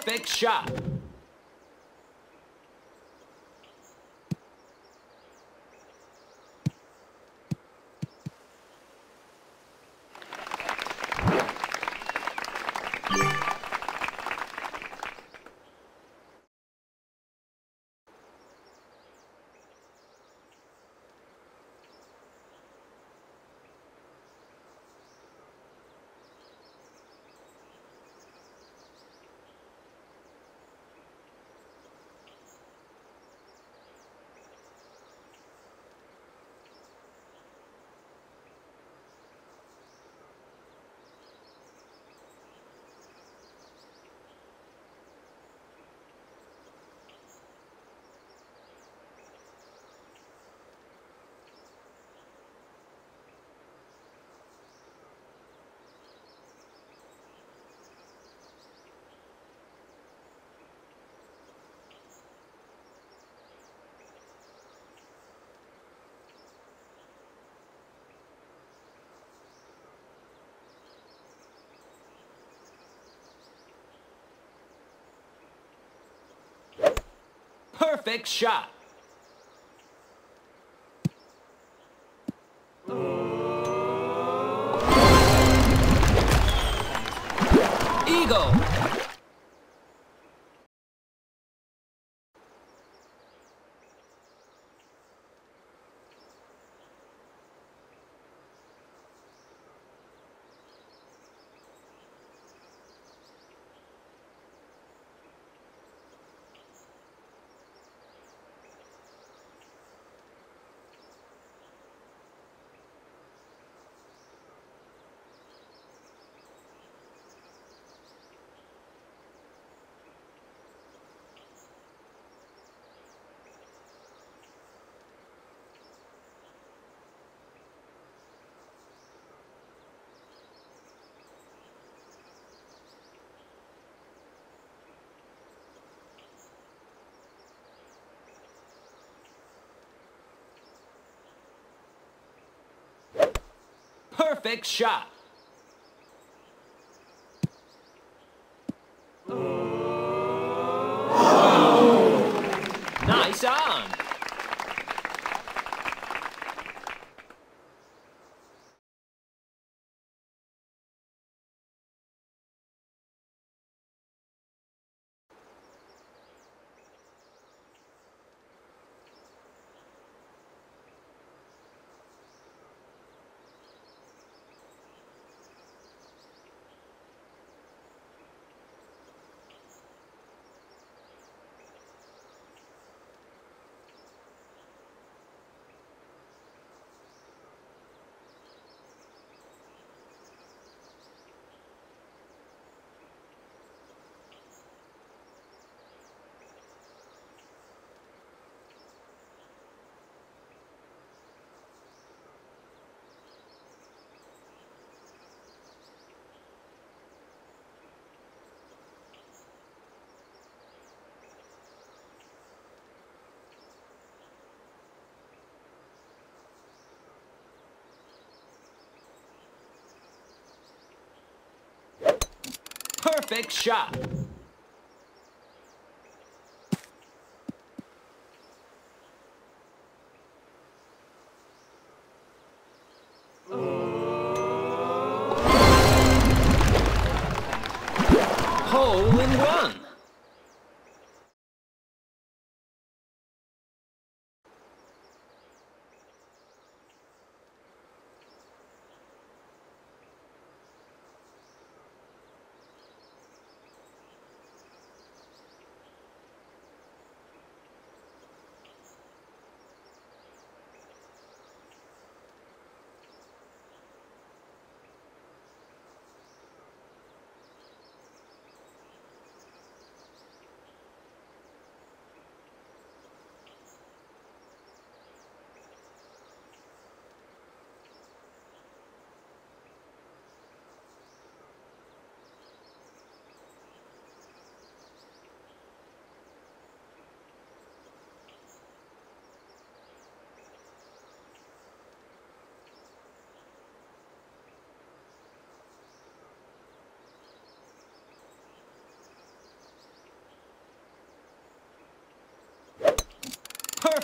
Perfect shot. Perfect shot. Perfect shot. Nice on. Perfect shot.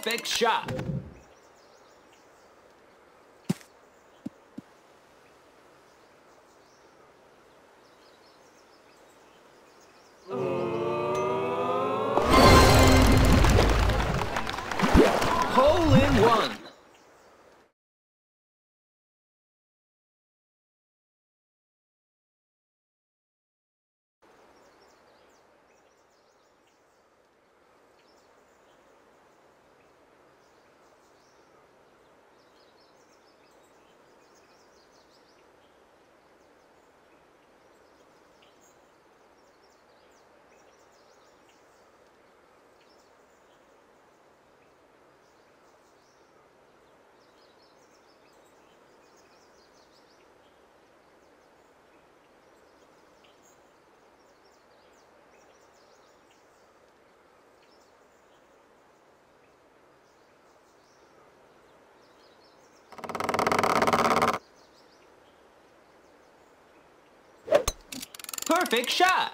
Perfect shot. Hole in one. Perfect shot.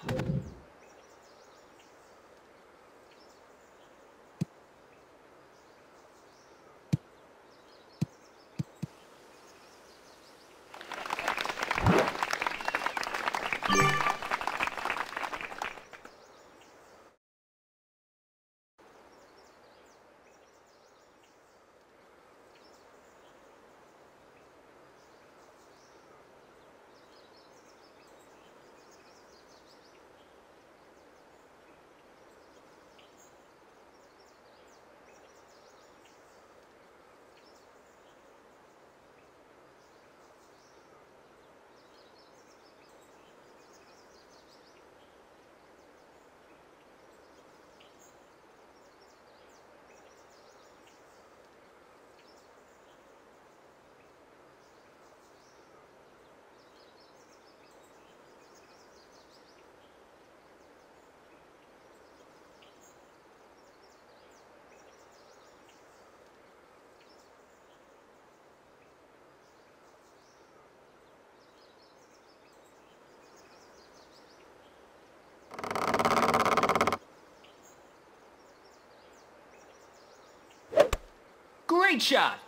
Great shot.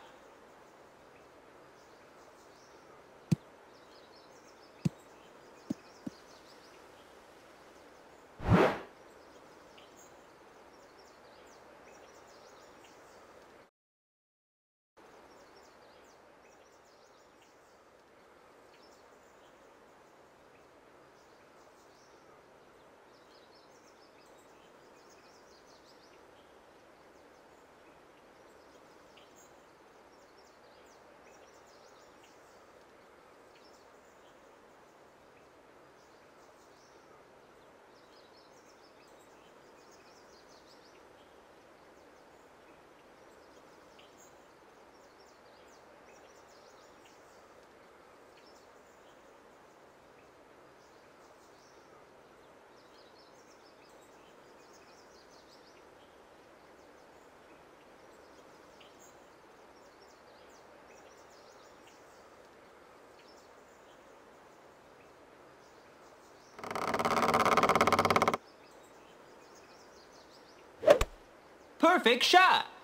Perfect shot.